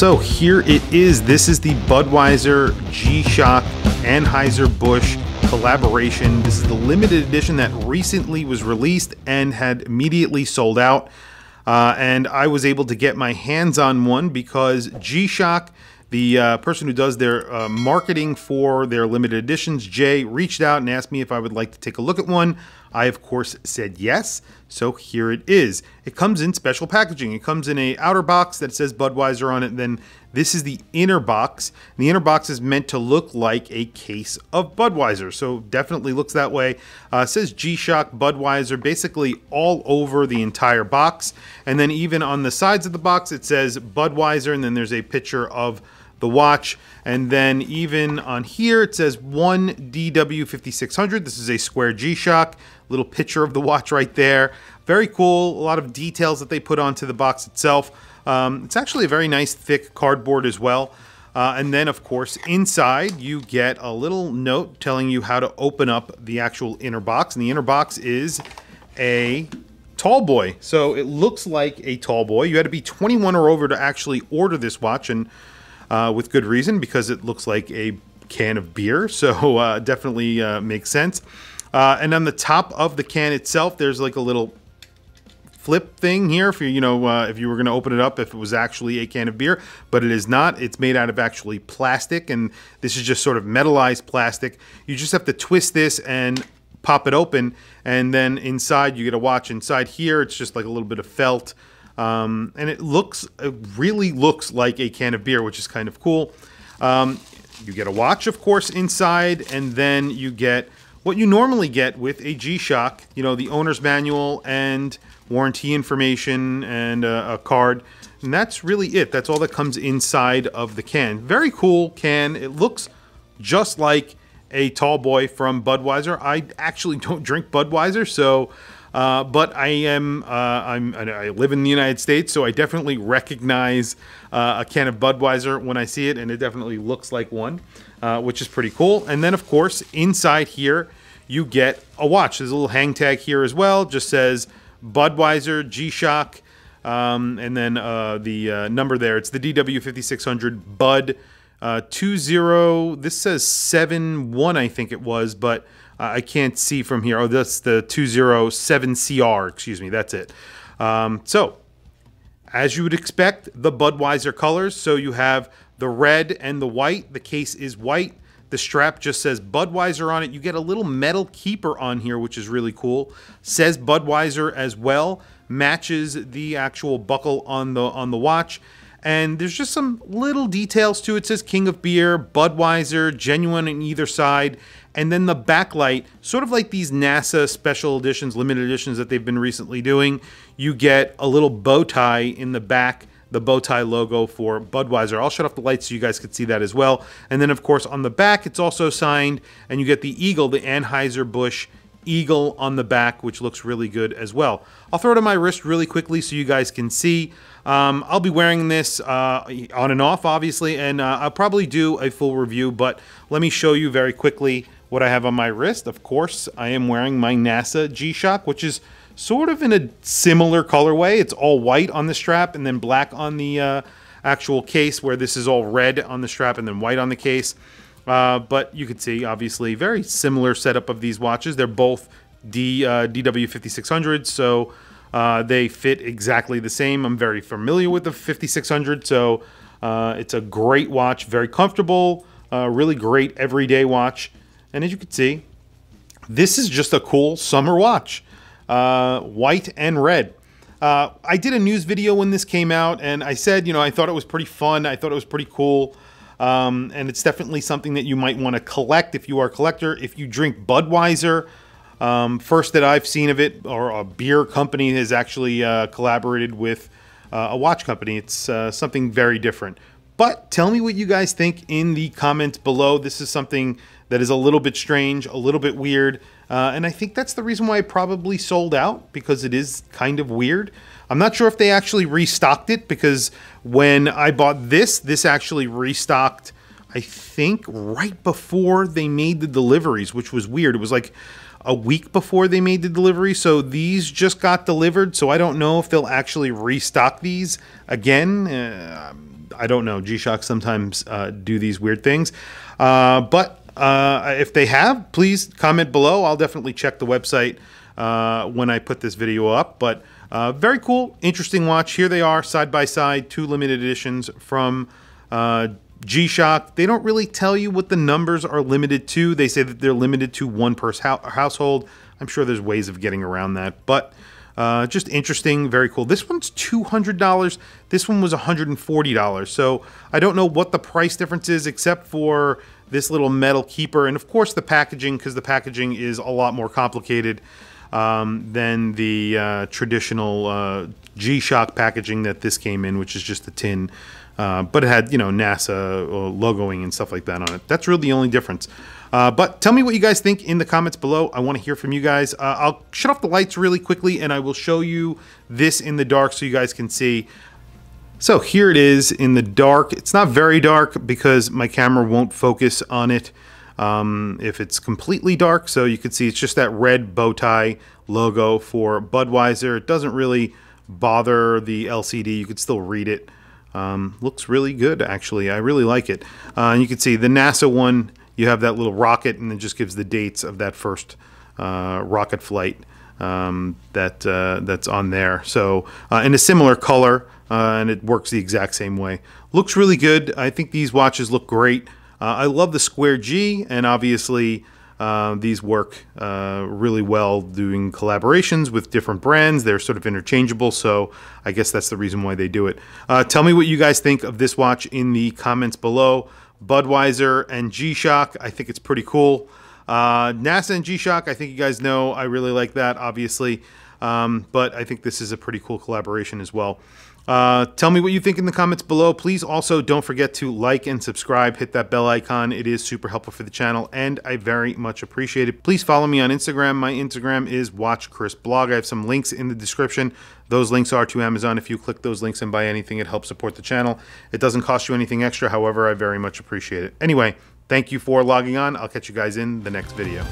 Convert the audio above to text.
So here it is. This is the Budweiser G-Shock Anheuser-Busch collaboration. This is the limited edition that recently was released and had immediately sold out. Uh, and I was able to get my hands on one because G-Shock, the uh, person who does their uh, marketing for their limited editions, Jay, reached out and asked me if I would like to take a look at one. I, of course, said yes. So here it is. It comes in special packaging. It comes in a outer box that says Budweiser on it. then this is the inner box. the inner box is meant to look like a case of Budweiser. So definitely looks that way. Uh, says G-Shock Budweiser basically all over the entire box. And then even on the sides of the box, it says Budweiser. And then there's a picture of the watch. And then even on here, it says 1 DW5600. This is a square G-Shock. Little picture of the watch right there. Very cool. A lot of details that they put onto the box itself. Um, it's actually a very nice thick cardboard as well. Uh, and then, of course, inside you get a little note telling you how to open up the actual inner box. And the inner box is a tall boy. So it looks like a tall boy. You had to be 21 or over to actually order this watch. And uh, with good reason because it looks like a can of beer. So uh, definitely uh, makes sense. Uh, and on the top of the can itself, there's like a little flip thing here if you you know uh, if you were going to open it up if it was actually a can of beer but it is not. It's made out of actually plastic and this is just sort of metallized plastic. You just have to twist this and pop it open and then inside you get a watch inside. Here it's just like a little bit of felt um, and it looks, it really looks like a can of beer, which is kind of cool. Um, you get a watch, of course, inside, and then you get what you normally get with a G-Shock, you know, the owner's manual and warranty information and a, a card. And that's really it. That's all that comes inside of the can. Very cool can. It looks just like a tall boy from Budweiser. I actually don't drink Budweiser, so uh, but I am uh, I'm I live in the United States, so I definitely recognize uh, a can of Budweiser when I see it, and it definitely looks like one, uh, which is pretty cool. And then of course inside here you get a watch. There's a little hang tag here as well. Just says Budweiser G-Shock, um, and then uh, the uh, number there. It's the DW5600 Bud. Uh, two zero. This says seven one, I think it was, but I can't see from here. Oh, that's the 207CR, excuse me, that's it. Um, so, as you would expect, the Budweiser colors. So you have the red and the white. The case is white. The strap just says Budweiser on it. You get a little metal keeper on here, which is really cool. Says Budweiser as well. Matches the actual buckle on the on the watch. And there's just some little details to it. It says King of Beer, Budweiser, genuine on either side. And then the backlight, sort of like these NASA special editions, limited editions that they've been recently doing, you get a little bow tie in the back, the bow tie logo for Budweiser. I'll shut off the lights so you guys can see that as well. And then, of course, on the back, it's also signed, and you get the eagle, the Anheuser-Busch eagle on the back, which looks really good as well. I'll throw it on my wrist really quickly so you guys can see. Um, I'll be wearing this uh, on and off, obviously, and uh, I'll probably do a full review, but let me show you very quickly what I have on my wrist. Of course, I am wearing my NASA G-Shock, which is sort of in a similar colorway. It's all white on the strap and then black on the uh, actual case, where this is all red on the strap and then white on the case. Uh, but you can see, obviously, very similar setup of these watches. They're both D, uh, DW5600, so uh, they fit exactly the same. I'm very familiar with the 5600, so uh, it's a great watch, very comfortable, uh, really great everyday watch. And as you can see, this is just a cool summer watch, uh, white and red. Uh, I did a news video when this came out, and I said, you know, I thought it was pretty fun. I thought it was pretty cool. Um, and it's definitely something that you might want to collect if you are a collector. If you drink Budweiser, um, first that I've seen of it, or a beer company has actually uh, collaborated with uh, a watch company. It's uh, something very different. But tell me what you guys think in the comments below. This is something that is a little bit strange, a little bit weird. Uh, and I think that's the reason why it probably sold out because it is kind of weird. I'm not sure if they actually restocked it because when I bought this, this actually restocked, I think, right before they made the deliveries, which was weird. It was like a week before they made the delivery. So these just got delivered. So I don't know if they'll actually restock these again. Uh, I don't know. G Shock sometimes uh, do these weird things. Uh, but uh, if they have, please comment below. I'll definitely check the website uh, when I put this video up. But uh, very cool, interesting watch. Here they are, side by side, two limited editions from uh, G Shock. They don't really tell you what the numbers are limited to. They say that they're limited to one per household. I'm sure there's ways of getting around that, but uh, just interesting, very cool. This one's $200. This one was $140. So I don't know what the price difference is except for this little metal keeper. And of course the packaging, because the packaging is a lot more complicated um, than the uh, traditional uh, G-Shock packaging that this came in, which is just a tin. Uh, but it had, you know, NASA uh, logoing and stuff like that on it. That's really the only difference. Uh, but tell me what you guys think in the comments below. I want to hear from you guys. Uh, I'll shut off the lights really quickly and I will show you this in the dark so you guys can see. So here it is in the dark. It's not very dark because my camera won't focus on it um, if it's completely dark. So you can see it's just that red bow tie logo for Budweiser. It doesn't really bother the LCD. You could still read it. Um, looks really good, actually. I really like it. Uh, you can see the NASA one, you have that little rocket, and it just gives the dates of that first uh, rocket flight um, that uh, that's on there. So uh, in a similar color, uh, and it works the exact same way. Looks really good. I think these watches look great. Uh, I love the Square G, and obviously uh, these work uh, really well doing collaborations with different brands. They're sort of interchangeable, so I guess that's the reason why they do it. Uh, tell me what you guys think of this watch in the comments below. Budweiser and G-Shock, I think it's pretty cool. Uh, NASA and G-Shock, I think you guys know I really like that, obviously. Um, but I think this is a pretty cool collaboration as well. Uh, tell me what you think in the comments below. Please also don't forget to like and subscribe. Hit that bell icon. It is super helpful for the channel, and I very much appreciate it. Please follow me on Instagram. My Instagram is Watch Chris Blog. I have some links in the description. Those links are to Amazon. If you click those links and buy anything, it helps support the channel. It doesn't cost you anything extra. However, I very much appreciate it. Anyway, thank you for logging on. I'll catch you guys in the next video.